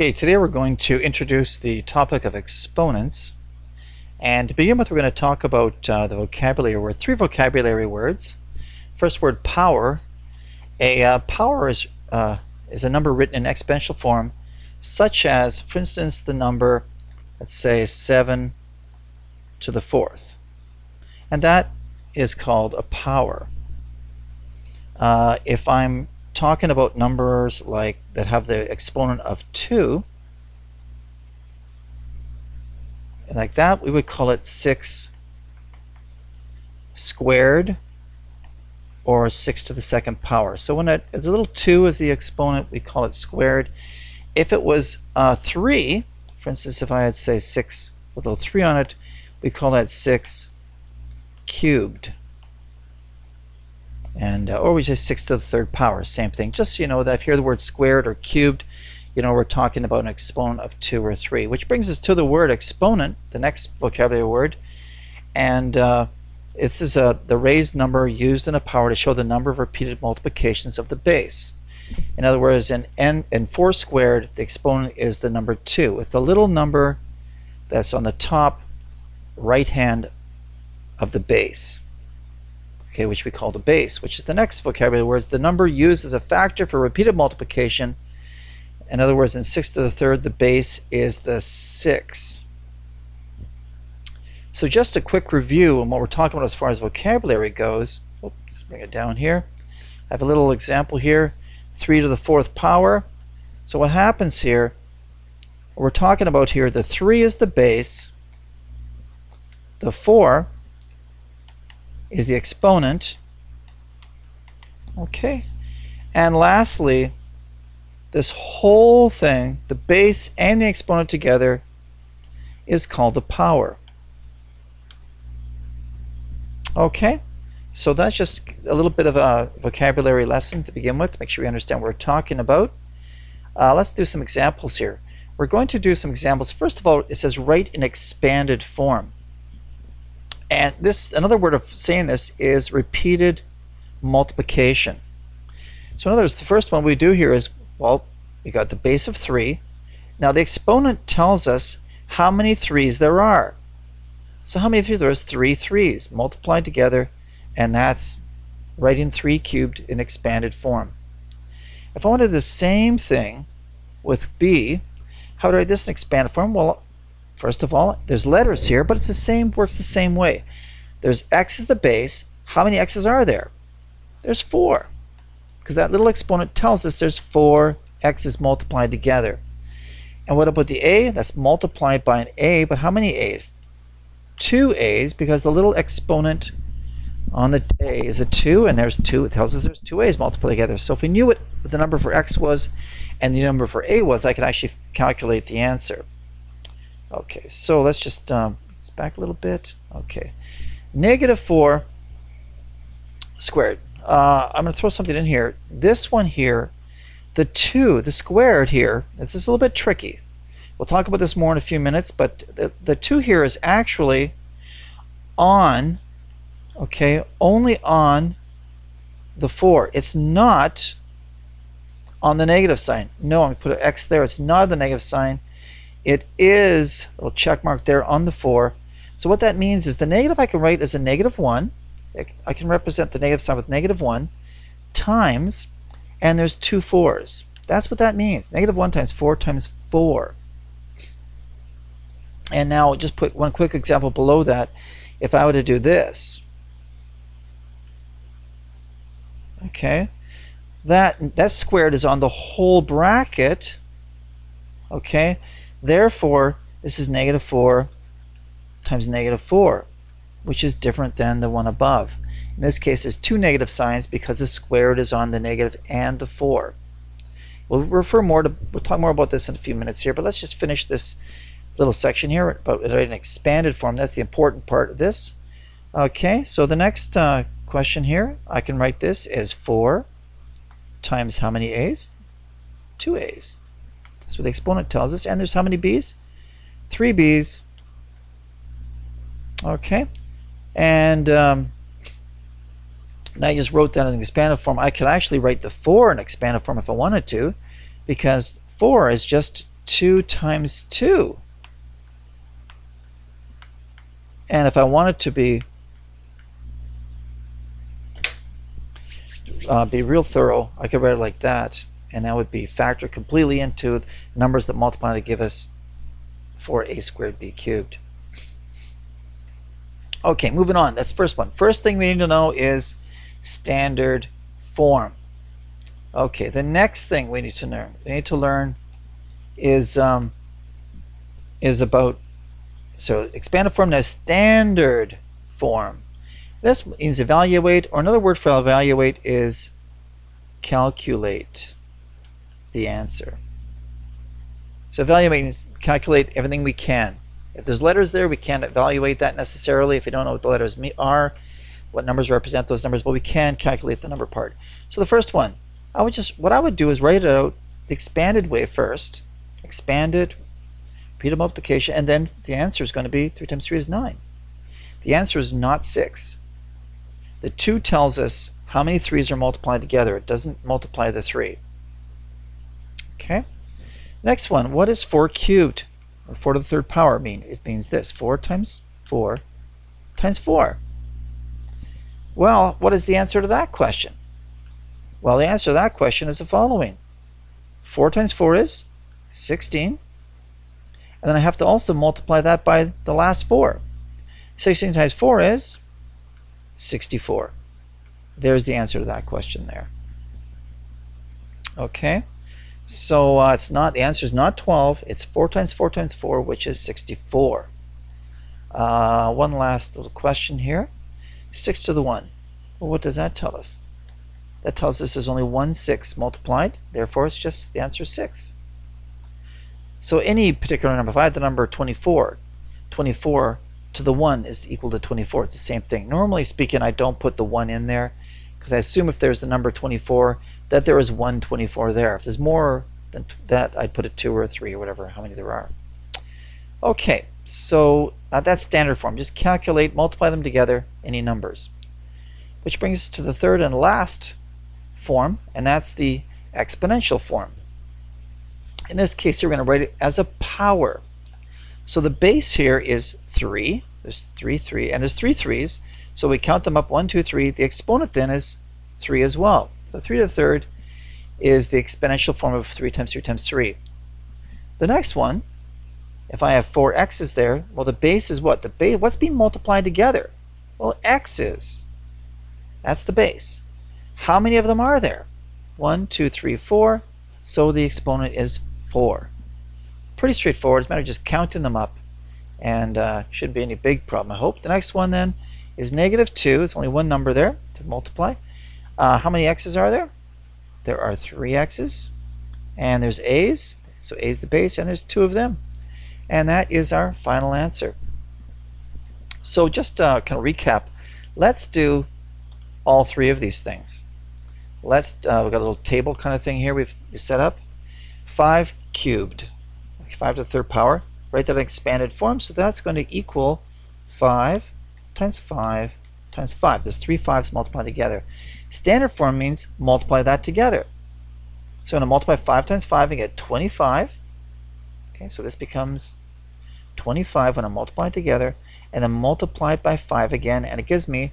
Okay, today we're going to introduce the topic of exponents. And to begin with, we're going to talk about uh, the vocabulary word, three vocabulary words. First word, power. A uh, power is, uh, is a number written in exponential form, such as, for instance, the number, let's say, 7 to the fourth. And that is called a power. Uh, if I'm talking about numbers like that have the exponent of 2, like that, we would call it 6 squared or 6 to the second power. So when it, it's a little 2 is the exponent, we call it squared. If it was uh, 3, for instance, if I had say 6 with a little 3 on it, we call that 6 cubed and uh, or we just 6 to the third power same thing. Just you know that if you hear the word squared or cubed you know we're talking about an exponent of 2 or 3 which brings us to the word exponent the next vocabulary word. And uh, this is a, the raised number used in a power to show the number of repeated multiplications of the base. In other words in n in 4 squared the exponent is the number 2 it's the little number that's on the top right hand of the base okay, which we call the base, which is the next vocabulary word. The number used as a factor for repeated multiplication. In other words, in 6 to the third, the base is the 6. So just a quick review on what we're talking about as far as vocabulary goes. Oh, let's bring it down here. I have a little example here, 3 to the fourth power. So what happens here, what we're talking about here, the 3 is the base, the 4 is the exponent. Okay. And lastly, this whole thing, the base and the exponent together, is called the power. Okay, so that's just a little bit of a vocabulary lesson to begin with, to make sure we understand what we're talking about. Uh, let's do some examples here. We're going to do some examples. First of all, it says write in expanded form. And this another word of saying this is repeated multiplication. So in other words, the first one we do here is, well, we got the base of 3. Now the exponent tells us how many 3's there are. So how many 3's there is? 3 3's multiplied together, and that's writing 3 cubed in expanded form. If I wanted the same thing with b, how do I do this in expanded form? Well, First of all, there's letters here, but it's the same, works the same way. There's x is the base. How many x's are there? There's four. Because that little exponent tells us there's four x's multiplied together. And what about the a? That's multiplied by an a, but how many a's? Two a's, because the little exponent on the a is a 2, and there's 2. It tells us there's two a's multiplied together. So if we knew what the number for x was and the number for a was, I could actually calculate the answer. Okay, so let's just um, let's back a little bit. Okay, negative 4 squared. Uh, I'm going to throw something in here. This one here, the 2, the squared here, this is a little bit tricky. We'll talk about this more in a few minutes, but the, the 2 here is actually on, okay, only on the 4. It's not on the negative sign. No, I'm going to put an X there. It's not the negative sign it is a little check mark there on the 4. So what that means is the negative I can write as a negative 1. I can represent the negative sign with negative 1 times, and there's two 4's. That's what that means. Negative 1 times 4 times 4. And now just put one quick example below that. If I were to do this, okay, that, that squared is on the whole bracket, okay, Therefore, this is negative 4 times negative 4, which is different than the one above. In this case, there's two negative signs because the squared is on the negative and the 4. We'll refer more to, we'll talk more about this in a few minutes here, but let's just finish this little section here about an expanded form. That's the important part of this. Okay, so the next uh, question here, I can write this as 4 times how many a's? 2 a's. That's what the exponent tells us. And there's how many b's? Three b's. Okay. And um, now I just wrote that in expanded form. I could actually write the 4 in expanded form if I wanted to, because 4 is just 2 times 2. And if I wanted to be uh, be real thorough, I could write it like that, and that would be factor completely into numbers that multiply to give us 4a squared b cubed. Okay, moving on. That's the first one. First thing we need to know is standard form. Okay, the next thing we need to learn, we need to learn is um, is about so expanded form now standard form. This means evaluate, or another word for evaluate is calculate the answer. So evaluate means calculate everything we can. If there's letters there, we can't evaluate that necessarily if we don't know what the letters are, what numbers represent those numbers, but we can calculate the number part. So the first one, I would just, what I would do is write it out the expanded way first, expand expanded, repeated multiplication, and then the answer is going to be 3 times 3 is 9. The answer is not 6. The 2 tells us how many 3's are multiplied together. It doesn't multiply the 3. Okay. Next one, what is 4 cubed? Or 4 to the third power mean? It means this, 4 times 4 times 4. Well, what is the answer to that question? Well, the answer to that question is the following. 4 times 4 is 16. And then I have to also multiply that by the last 4. 16 times 4 is 64. There's the answer to that question there. Okay, so uh, it's not the answer is not 12. It's 4 times 4 times 4, which is 64. Uh, one last little question here. 6 to the 1. Well, what does that tell us? That tells us there's only one 6 multiplied. Therefore, it's just the answer is 6. So any particular number, if I had the number 24, 24 to the 1 is equal to 24. It's the same thing. Normally speaking, I don't put the 1 in there because I assume if there's the number 24 that there is one 24 there. If there's more than that, I'd put a 2 or a 3 or whatever, how many there are. Okay, so uh, that's standard form. Just calculate, multiply them together, any numbers. Which brings us to the third and last form, and that's the exponential form. In this case, you're going to write it as a power. So the base here is 3. There's 3, 3, and there's 3 3's. So we count them up 1, 2, 3. The exponent then is 3 as well. So 3 to the third is the exponential form of 3 times 3 times 3. The next one, if I have 4 x's there, well the base is what? The base, what's being multiplied together? Well, x's. That's the base. How many of them are there? 1, 2, 3, 4. So the exponent is 4. Pretty straightforward. It's a matter of just counting them up and uh, shouldn't be any big problem, I hope. The next one then is negative 2. It's only one number there to multiply. Uh, how many x's are there? There are three x's. And there's a's. So a is the base, and there's two of them. And that is our final answer. So just uh, kind of recap. Let's do all three of these things. Let's, uh, we've got a little table kind of thing here we've set up. 5 cubed, 5 to the third power. Write that in expanded form, so that's going to equal 5 times 5 times 5. There's three 5's multiplied together. Standard form means multiply that together. So I'm going to multiply 5 times 5 and get 25. Okay, so this becomes 25 when I multiply it together, and then multiply it by 5 again, and it gives me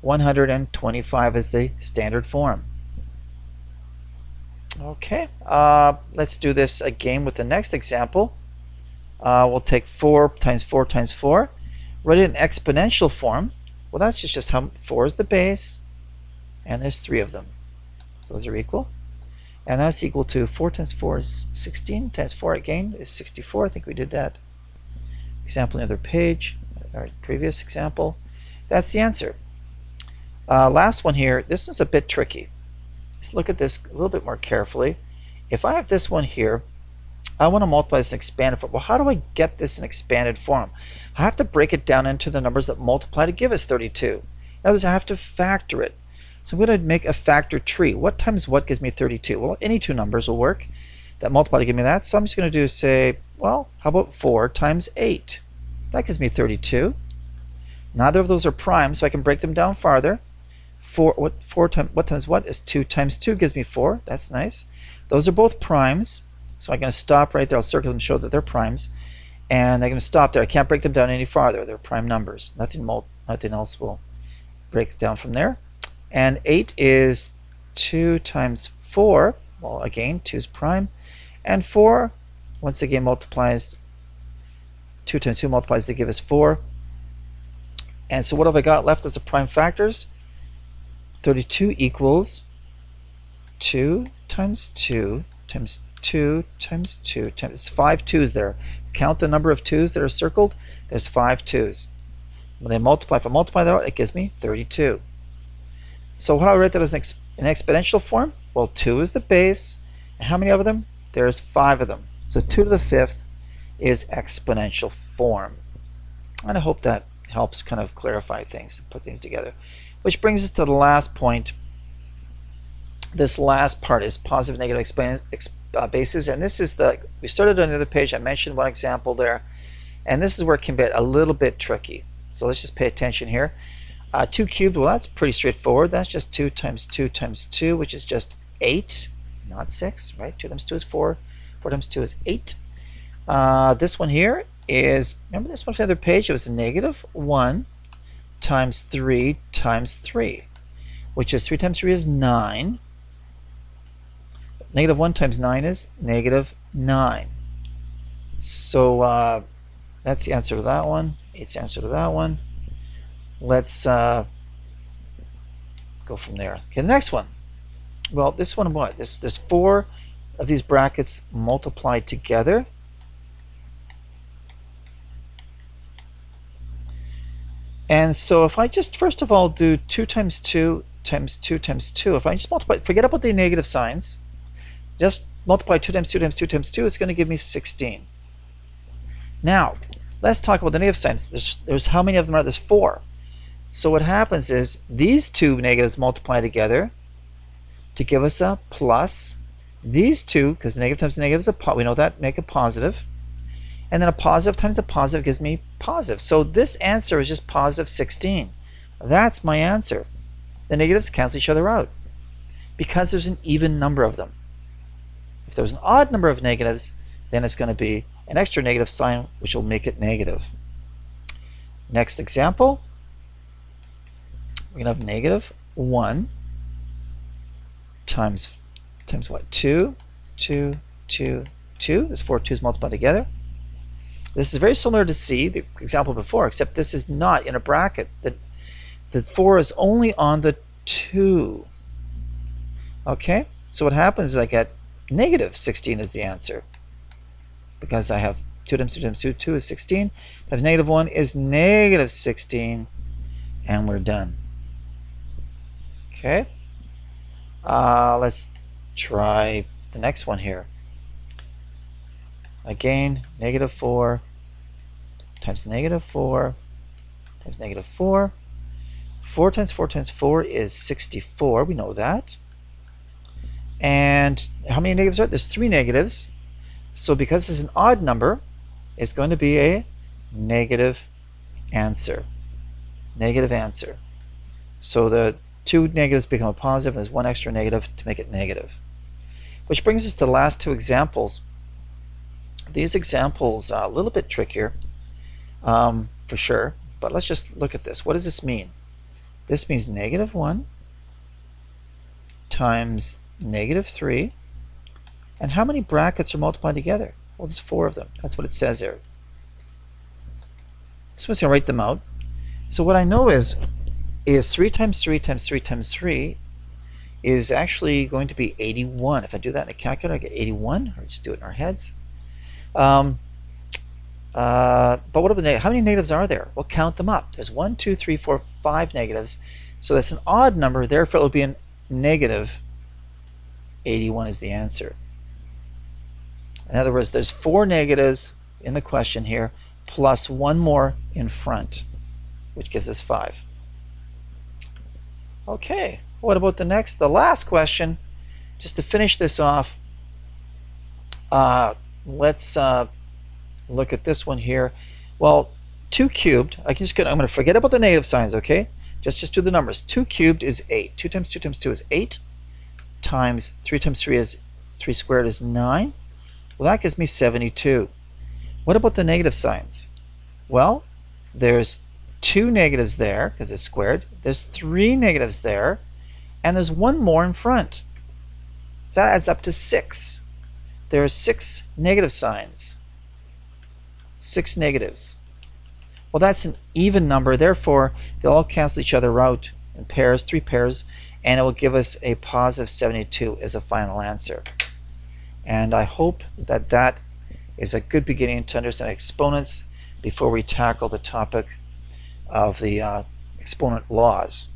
125 as the standard form. Okay, uh, let's do this again with the next example. Uh, we'll take 4 times 4 times 4. Write it in exponential form. Well, that's just, just how 4 is the base, and there's three of them. So those are equal. And that's equal to 4 times 4 is 16, times 4 again is 64. I think we did that example on the other page, our previous example. That's the answer. Uh, last one here, this one's a bit tricky. Let's look at this a little bit more carefully. If I have this one here, I want to multiply this in expanded form. Well, how do I get this in expanded form? I have to break it down into the numbers that multiply to give us 32. In other words, I have to factor it. So I'm going to make a factor tree. What times what gives me 32? Well, any two numbers will work that multiply to give me that. So I'm just going to do, say, well, how about 4 times 8? That gives me 32. Neither of those are prime, so I can break them down farther. 4, what, 4 times, what times what is 2 times 2 gives me 4. That's nice. Those are both primes. So I'm going to stop right there. I'll circle them, show that they're primes. And I'm going to stop there. I can't break them down any farther. They're prime numbers. Nothing, nothing else will break down from there. And 8 is 2 times 4. Well, again, 2 is prime. And 4, once again, multiplies 2 times 2 multiplies to give us 4. And so what have I got left as the prime factors? 32 equals 2 times 2 times 2 times 2 times 5 2's there. Count the number of 2's that are circled. There's 5 2's. When they multiply, if I multiply that out, it gives me 32. So how do I write that as an, exp an exponential form? Well, 2 is the base. And how many of them? There's 5 of them. So 2 to the 5th is exponential form. And I hope that helps kind of clarify things and put things together. Which brings us to the last point. This last part is positive negative exp uh, bases and this is the we started on the other page I mentioned one example there and this is where it can get a little bit tricky so let's just pay attention here uh, 2 cubed well that's pretty straightforward that's just 2 times 2 times 2 which is just 8 not 6 right 2 times 2 is 4 4 times 2 is 8 uh, this one here is, remember this one from the other page? It was a negative 1 times 3 times 3, which is 3 times 3 is 9. Negative 1 times 9 is negative 9. So uh, that's the answer to that one. It's the answer to that one. Let's uh, go from there. Okay, the next one. Well, this one what? This, there's four of these brackets multiplied together. And so if I just first of all do 2 times 2 times 2 times 2, if I just multiply, forget about the negative signs, just multiply 2 times 2 times 2 times 2, it's going to give me 16. Now, let's talk about the negative signs. There's, there's how many of them are? There's 4. So what happens is these two negatives multiply together to give us a plus. These two, because negative times negative is a positive, we know that, make a positive and then a positive times a positive gives me positive. So this answer is just positive 16. That's my answer. The negatives cancel each other out because there's an even number of them. If there's an odd number of negatives, then it's going to be an extra negative sign which will make it negative. Next example, we're going to have negative 1 times times what? 2, 2, 2, 2. There's four 2's multiplied together. This is very similar to C, the example before, except this is not in a bracket. The, the 4 is only on the 2. Okay, so what happens is I get negative 16 is the answer. Because I have 2 times 2 times 2, 2 is 16. Times negative 1 is negative 16. And we're done. Okay, uh, let's try the next one here. Again, negative 4 times negative 4 times negative 4. 4 times 4 times 4 is 64. We know that. And how many negatives are there? There's three negatives. So because it's an odd number, it's going to be a negative answer. Negative answer. So the two negatives become a positive, and there's one extra negative to make it negative. Which brings us to the last two examples. These examples are a little bit trickier um, for sure, but let's just look at this. What does this mean? This means negative 1 times negative 3. And how many brackets are multiplied together? Well, there's four of them. That's what it says there. So I'm just going to write them out. So what I know is, is 3 times 3 times 3 times 3 is actually going to be 81. If I do that in a calculator, I get 81, or just do it in our heads. Um, uh, but what the how many negatives are there? Well, count them up. There's one, two, three, four, five negatives. So that's an odd number. Therefore, it will be a negative 81 is the answer. In other words, there's four negatives in the question here, plus one more in front, which gives us five. Okay, what about the next, the last question? Just to finish this off, uh, let's uh, look at this one here. Well, 2 cubed, I can just I'm going to forget about the negative signs, okay? Just, just do the numbers. 2 cubed is 8. 2 times 2 times 2 is 8. Times 3 times 3 is 3 squared is 9. Well, that gives me 72. What about the negative signs? Well, there's two negatives there because it's squared. There's three negatives there, and there's one more in front. That adds up to six. There are six negative signs. Six negatives. Well, that's an even number, therefore they'll all cancel each other out in pairs, three pairs, and it will give us a positive 72 as a final answer. And I hope that that is a good beginning to understand exponents before we tackle the topic of the uh, exponent laws.